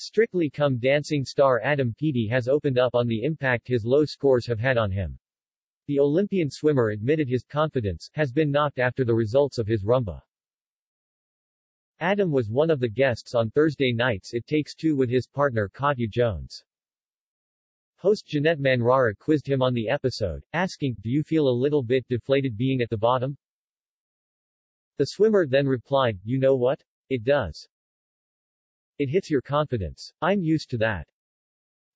Strictly Come Dancing star Adam Peaty has opened up on the impact his low scores have had on him. The Olympian swimmer admitted his confidence has been knocked after the results of his rumba. Adam was one of the guests on Thursday night's It Takes Two with his partner Katya Jones. Host Janette Manrara quizzed him on the episode, asking, Do you feel a little bit deflated being at the bottom? The swimmer then replied, You know what? It does. It hits your confidence. I'm used to that.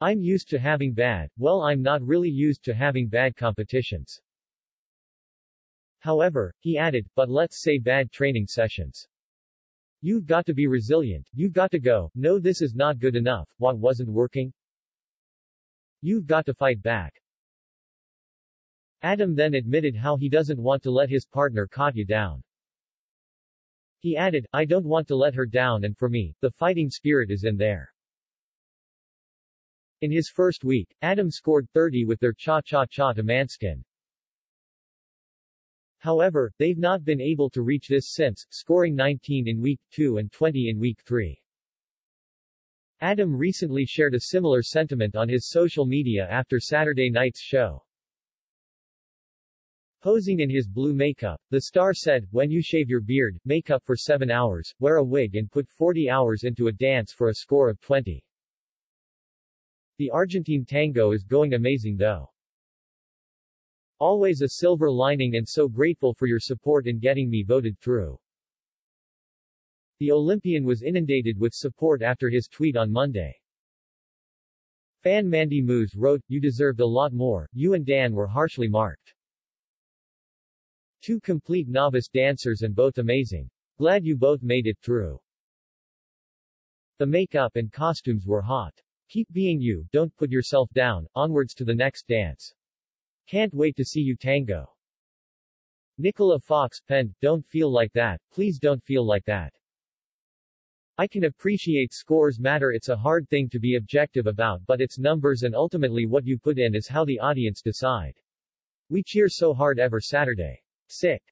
I'm used to having bad, well I'm not really used to having bad competitions. However, he added, but let's say bad training sessions. You've got to be resilient, you've got to go, no this is not good enough, what wasn't working? You've got to fight back. Adam then admitted how he doesn't want to let his partner Katya down. He added, I don't want to let her down and for me, the fighting spirit is in there. In his first week, Adam scored 30 with their Cha-Cha-Cha to Måneskin. However, they've not been able to reach this since, scoring 19 in week 2 and 20 in week 3. Adam recently shared a similar sentiment on his social media after Saturday night's show. Posing in his blue makeup, the star said, when you shave your beard, make up for 7 hours, wear a wig and put 40 hours into a dance for a score of 20. The Argentine tango is going amazing though. Always a silver lining and so grateful for your support in getting me voted through. The Olympian was inundated with support after his tweet on Monday. Fan Mandy Moose wrote, You deserved a lot more, you and Dan were harshly marked. Two complete novice dancers and both amazing. Glad you both made it through. The makeup and costumes were hot. Keep being you, don't put yourself down, onwards to the next dance. Can't wait to see you tango. Nicola Fox penned, Don't feel like that, please don't feel like that. I can appreciate scores matter it's a hard thing to be objective about but it's numbers and ultimately what you put in is how the audience decide. We cheer so hard ever Saturday. Sick.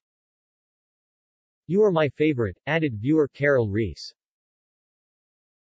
You are my favorite, added viewer Carol Reese.